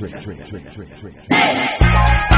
trick, trick, trick, trick, trick, trick.